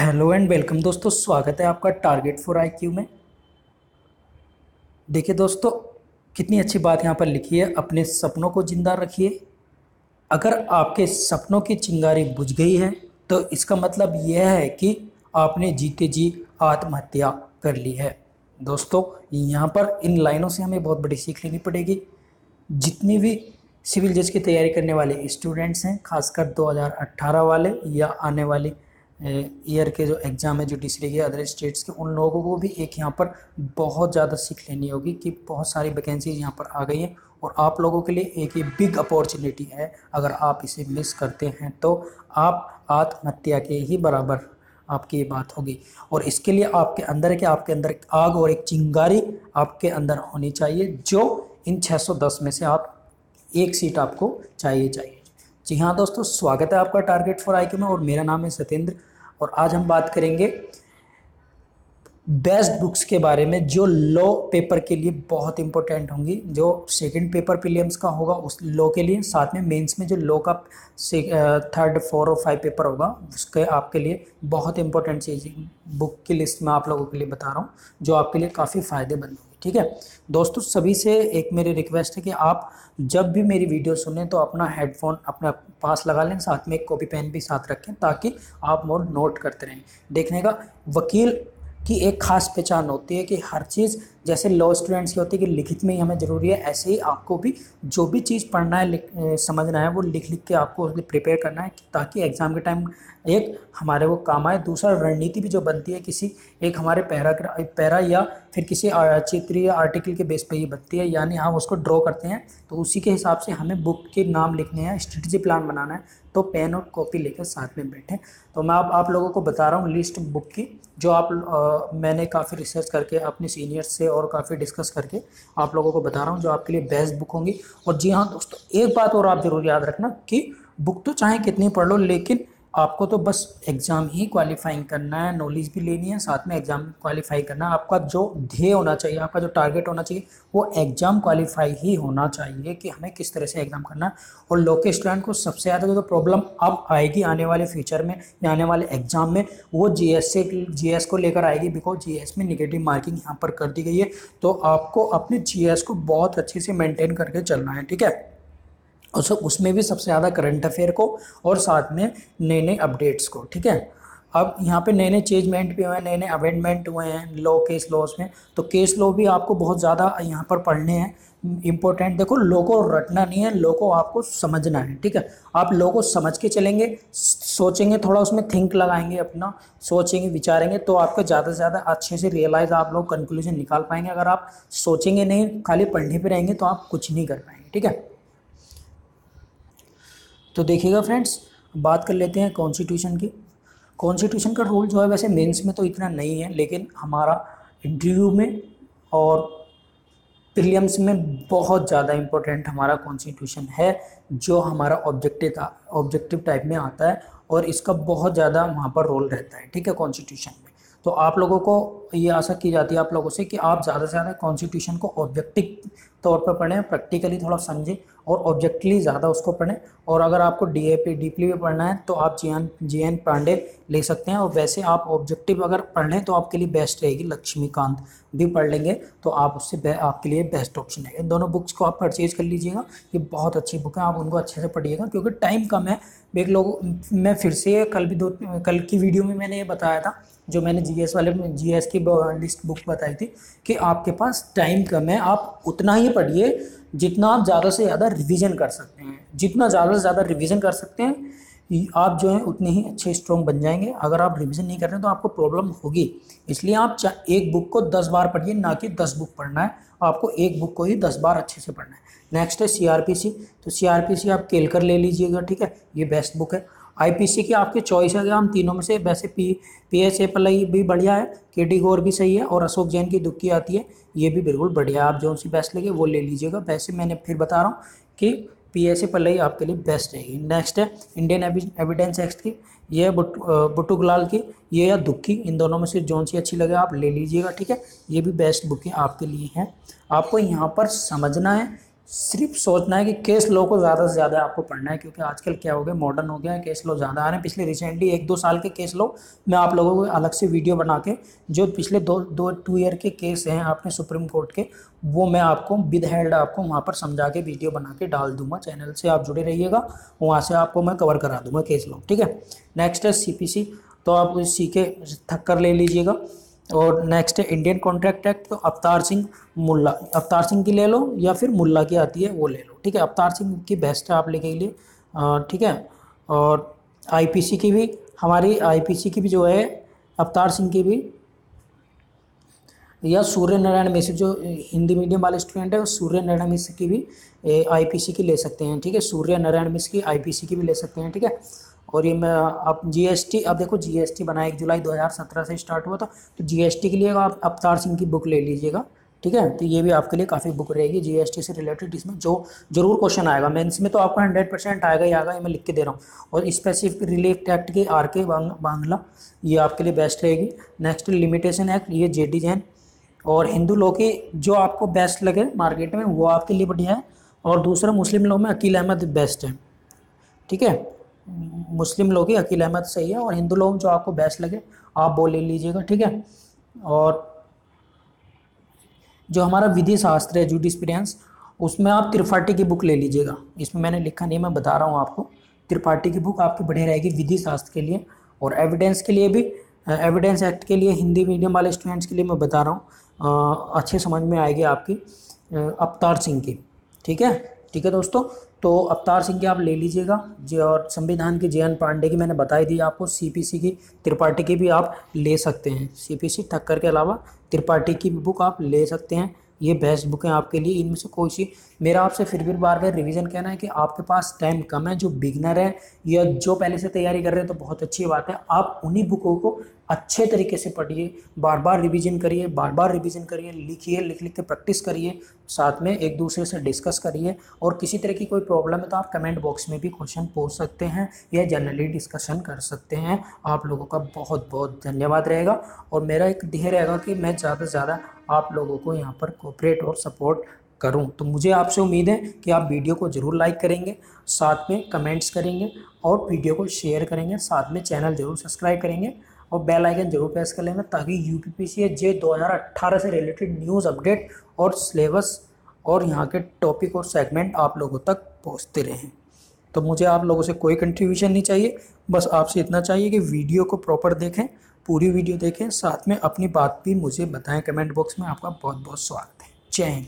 Hello and welcome दोस्तों, स्वागत है आपका टारगेट फॉर आईक्यू में। देखिए दोस्तों, कितनी अच्छी बात यहाँ पर लिखी है, अपने सपनों को ज़िंदा रखिए। अगर आपके सपनों की चिंगारी बुझ गई है तो इसका मतलब यह है कि आपने जीते जी आत्महत्या कर ली है। दोस्तों, यहाँ पर इन लाइनों से हमें बहुत बड़ी सीख लेनी पड़ेगी। जितनी भी सिविल जज की तैयारी करने वाले स्टूडेंट्स हैं, खासकर 2018 वाले या आने वाले ईयर के जो एग्ज़ाम है जुडिशरी के अदर स्टेट्स के, उन लोगों को भी एक यहाँ पर बहुत ज़्यादा सीख लेनी होगी कि बहुत सारी वैकेंसीज यहाँ पर आ गई हैं और आप लोगों के लिए एक ये बिग अपॉर्चुनिटी है। अगर आप इसे मिस करते हैं तो आप आत्महत्या के ही बराबर आपकी ये बात होगी। और इसके लिए आपके अंदर के आपके अंदर एक आग और एक चिंगारी आपके अंदर होनी चाहिए, जो इन 610 में से आप एक सीट आपको चाहिए चाहिए। जी हाँ दोस्तों, स्वागत है आपका टारगेट फॉर आई में और मेरा नाम है सत्येंद्र और आज हम बात करेंगे बेस्ट बुक्स के बारे में जो लॉ पेपर के लिए बहुत इंपॉर्टेंट होंगी, जो सेकंड पेपर प्रीलियम्स का होगा, उस लॉ के लिए, साथ में मेंस में जो लॉ का थर्ड फोर और फाइव पेपर होगा, उसके आपके लिए बहुत इंपॉर्टेंट चीज़ बुक की लिस्ट में आप लोगों के लिए बता रहा हूँ, जो आपके लिए काफ़ी फ़ायदेमंद होगी। ठीक है? दोस्तों, सभी से एक मेरी रिक्वेस्ट है कि आप जब भी मेरी वीडियो सुने तो अपना हेडफोन अपने पास लगा लें, साथ में एक कॉपी पेन भी साथ रखें, ताकि आप मोर नोट करते रहें। देखने का वकील की एक खास पहचान होती है कि हर चीज़ जैसे लॉ स्टूडेंट्स की होती है कि लिखित में ही हमें ज़रूरी है ऐसे ही आपको भी जो भी चीज़ पढ़ना है समझना है वो लिख लिख के आपको उसके प्रिपेयर करना है ताकि एग्ज़ाम के टाइम एक हमारे वो काम आए। दूसरा रणनीति भी जो बनती है किसी एक हमारे पैरा पैरा या फिर किसी चित्र या आर्टिकल के बेस पर ही बनती है यानी हम उसको ड्रॉ करते हैं तो उसी के हिसाब से हमें बुक के नाम लिखने हैं स्ट्रेटजी प्लान बनाना है तो पेन और कॉपी लेकर साथ में बैठें। तो मैं आप आप लोगों को बता रहा हूँ लिस्ट बुक की जो आप आ, मैंने काफ़ी रिसर्च करके अपने सीनियर्स से और काफ़ी डिस्कस करके आप लोगों को बता रहा हूँ जो आपके लिए बेस्ट बुक होंगी। और जी हाँ दोस्तों, एक बात और आप ज़रूर याद रखना कि बुक तो चाहे कितनी पढ़ लो, लेकिन आपको तो बस एग्ज़ाम ही क्वालिफाइंग करना है नॉलेज भी लेनी है, साथ में एग्ज़ाम क्वालिफाई करना है। आपका जो ध्येय होना चाहिए, आपका जो टारगेट होना चाहिए, वो एग्ज़ाम क्वालिफाई ही होना चाहिए कि हमें किस तरह से एग्ज़ाम करना है। और लोके स्टूडेंट को सबसे ज़्यादा जो तो प्रॉब्लम अब आएगी आने वाले फ्यूचर में, या आने वाले एग्ज़ाम में, वो जी एस से जी एस को लेकर आएगी बिकॉज़ जी एस में निगेटिव मार्किंग यहाँ पर कर दी गई है। तो आपको अपने जी एस को बहुत अच्छे से मेनटेन करके चलना है, ठीक है? और उसमें भी सबसे ज़्यादा करंट अफेयर को और साथ में नए नए अपडेट्स को, ठीक है? अब यहाँ पे नए नए चेंजमेंट भी हुए हैं नए नए अमेंडमेंट हुए हैं लॉ केस लॉज में। तो केस लॉ भी आपको बहुत ज़्यादा यहाँ पर पढ़ने हैं। इम्पोर्टेंट देखो लो को रटना नहीं है लो को आपको समझना है, ठीक है? आप लो को समझ के चलेंगे, सोचेंगे, थोड़ा उसमें थिंक लगाएँगे अपना, सोचेंगे, विचारेंगे तो आपको ज़्यादा से ज़्यादा अच्छे से रियलाइज़ आप लोग कंक्लूजन निकाल पाएँगे। अगर आप सोचेंगे नहीं, खाली पढ़ने पर रहेंगे तो आप कुछ नहीं कर पाएँगे, ठीक है? तो देखिएगा फ्रेंड्स बात कर लेते हैं कॉन्स्टिट्यूशन की। कॉन्स्टिट्यूशन का रोल जो है वैसे मेंस में तो इतना नहीं है, लेकिन हमारा इंटरव्यू में और प्रीलियम्स में बहुत ज़्यादा इम्पोर्टेंट हमारा कॉन्स्टिट्यूशन है, जो हमारा ऑब्जेक्टिव ऑब्जेक्टिव टाइप में आता है और इसका बहुत ज़्यादा वहाँ पर रोल रहता है, ठीक है कॉन्स्टिट्यूशन में। तो आप लोगों को ये आशा की जाती है आप लोगों से कि आप ज़्यादा से ज़्यादा कॉन्स्टिट्यूशन को ऑब्जेक्टिव तौर पर पढ़ें प्रैक्टिकली थोड़ा समझें और ऑब्जेक्टली ज़्यादा उसको पढ़ें और अगर आपको डी ए पी डीपली भी पढ़ना है तो आप G N G N Pandey ले सकते हैं। और वैसे आप ऑब्जेक्टिव अगर पढ़ लें तो आपके लिए बेस्ट रहेगी लक्ष्मीकांत। भी पढ़ लेंगे तो आप उससे आपके लिए बेस्ट ऑप्शन है। इन दोनों बुक्स को आप परचेज कर लीजिएगा। ये बहुत अच्छी बुक है, आप उनको अच्छे से पढ़िएगा, क्योंकि टाइम कम है। एक लोग मैं फिर से कल भी दो, कल की वीडियो में मैंने ये बताया था, जो मैंने जीएस वाले जीएस की लिस्ट बुक बताई थी, कि आपके पास टाइम कम है। आप उतना ही पढ़िए, जितना आप ज़्यादा से ज़्यादा रिवीजन कर सकते हैं। जितना ज़्यादा ज़्यादा रिवीजन कर सकते हैं। आप जो है उतने ही अच्छे स्ट्रॉन्ग बन जाएँगे। अगर आप रिविज़न नहीं कर रहे हैं तो आपको प्रॉब्लम होगी। इसलिए आप एक बुक को दस बार पढ़िए, ना कि दस बुक पढ़ना है। आपको एक बुक को ही दस बार अच्छे से पढ़ना है। नेक्स्ट है सीआरपीसी तो सीआरपीसी आप केल कर ले लीजिएगा, ठीक है? ये बेस्ट बुक है। आईपीसी की आपकी चॉइस है हम तीनों में से, वैसे P P S A Palai भी बढ़िया है के डी गोर भी सही है, और अशोक जैन की दुखी आती है, ये भी बिल्कुल बढ़िया आप जो सी बेस्ट लगे, वो ले लीजिएगा। वैसे मैंने फिर बता रहा हूँ कि पी एस सी पल्लई आपके लिए बेस्ट रहेगी। नेक्स्ट है इंडियन एविडेंस एक्ट की, ये है लाल की, ये या दुखी, इन दोनों में से जो सी अच्छी लगे आप ले लीजिएगा, ठीक है? ये भी बेस्ट बुकें आपके लिए हैं। आपको यहाँ पर समझना है सिर्फ़ सोचना है कि केस लो को ज़्यादा से ज़्यादा आपको पढ़ना है, क्योंकि आजकल क्या हो गया मॉडर्न हो गया है केस लो ज़्यादा आ रहे हैं। पिछले रिसेंटली एक दो साल के केस लो मैं आप लोगों को अलग से वीडियो बना के, जो पिछले दो दो टू ईयर के केस हैं आपने सुप्रीम कोर्ट के, वो मैं आपको विद हेल्ड आपको वहाँ पर समझा के वीडियो बना के डाल दूँगा। चैनल से आप जुड़े रहिएगा, वहाँ से आपको मैं कवर करा दूँगा केस लो ठीक है? नेक्स्ट है सीपीसी तो आप सी के कर ले लीजिएगा। और नेक्स्ट है इंडियन कॉन्ट्रैक्ट एक्ट तो अवतार सिंह मुल्ला अवतार सिंह की ले लो या फिर मुल्ला की आती है, वो ले लो। ठीक है अवतार सिंह की बेस्ट है आप लेके लिए। ठीक है, और आईपीसी की भी, हमारी आईपीसी की भी जो है अवतार सिंह की भी या सूर्य नारायण मिश्र जो हिंदी मीडियम वाले स्टूडेंट है, वो सूर्य नारायण मिश्र की भी आईपीसी की ले सकते हैं, ठीक है? सूर्य नारायण मिश्र की आईपीसी की भी ले सकते हैं, ठीक है? और ये मैं, आप जीएसटी अब देखो जीएसटी बना, एक जुलाई 2017 से स्टार्ट हुआ था तो जीएसटी के लिए आप अवतार सिंह की बुक ले लीजिएगा, ठीक है? तो ये भी आपके लिए काफ़ी बुक रहेगी जीएसटी से रिलेटेड इसमें जो, ज़रूर क्वेश्चन आएगा। मेंस में तो आपका हंड्रेड परसेंट आएगा ही आएगा, ये मैं लिख के दे रहा हूँ। और स्पेसिफिक रिलीफ एक्ट की आर के बांग्ला ये आपके लिए बेस्ट रहेगी। नेक्स्ट लिमिटेशन एक्ट ये जे डी जैन और हिंदू लॉ की जो आपको बेस्ट लगे मार्केट में, वो आपके लिए बढ़िया है। और दूसरा मुस्लिम लॉ में अकील अहमद बेस्ट है। ठीक है? मुस्लिम लोग ही अकील अहमद सही है और हिंदू लोग जो आपको बेस्ट लगे, आप वो ले लीजिएगा। ठीक है? और जो हमारा विधि शास्त्र है जुडिस्प्रियंस उसमें आप त्रिपाठी की बुक ले लीजिएगा। इसमें मैंने लिखा नहीं, मैं बता रहा हूँ आपको। त्रिपाठी की बुक आपकी बढ़िया रहेगी विधि शास्त्र के लिए और एविडेंस के लिए भी। एविडेंस एक्ट के लिए, हिंदी मीडियम वाले स्टूडेंट्स के लिए मैं बता रहा हूँ अच्छे समझ में आएगी आपकी अवतार सिंह की, ठीक है? ठीक है दोस्तों? तो अवतार सिंह की आप ले लीजिएगा, जी, और संविधान की जे एन पांडे की मैंने बताई दी आपको सीपीसी की, त्रिपाठी की भी आप ले सकते हैं सीपीसी ठक्कर के अलावा त्रिपाठी की बुक आप ले सकते हैं ये बेस्ट बुक हैं आपके लिए। इनमें से कोई सी मेरा आपसे फिर भी बार बार रिवीजन कहना है कि आपके पास टाइम कम है, जो बिगनर है, या जो पहले से तैयारी कर रहे हैं तो बहुत अच्छी बात है। आप उन्हीं बुकों को अच्छे तरीके से पढ़िए, बार बार रिवीजन करिए, बार बार रिवीजन करिए, लिखिए, लिख लिख के प्रैक्टिस करिए, साथ में एक दूसरे से डिस्कस करिए, और किसी तरह की कोई प्रॉब्लम है तो आप कमेंट बॉक्स में भी क्वेश्चन पूछ सकते हैं, या जनरली डिस्कशन कर सकते हैं। आप लोगों का बहुत बहुत धन्यवाद रहेगा, और मेरा एक ध्येय रहेगा कि मैं ज़्यादा से ज़्यादा आप लोगों को यहाँ पर कोऑपरेट और सपोर्ट करूँ। तो मुझे आपसे उम्मीद है कि आप वीडियो को ज़रूर लाइक करेंगे, साथ में कमेंट्स करेंगे और वीडियो को शेयर करेंगे, साथ में चैनल ज़रूर सब्सक्राइब करेंगे और बेल आइकन ज़रूर प्रेस कर लेना ताकि U P P C J दो हज़ार अट्ठारह से रिलेटेड न्यूज़ अपडेट और सिलेबस और यहाँ के टॉपिक और सेगमेंट आप लोगों तक पहुँचते रहें। तो मुझे आप लोगों से कोई कंट्रीब्यूशन नहीं चाहिए, बस आपसे इतना चाहिए कि वीडियो को प्रॉपर देखें पूरी वीडियो देखें, साथ में अपनी बात भी मुझे बताएँ। कमेंट बॉक्स में आपका बहुत बहुत स्वागत है। जय हिंद।